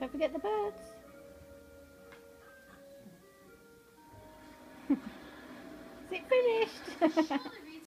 Don't forget the birds. Is it finished?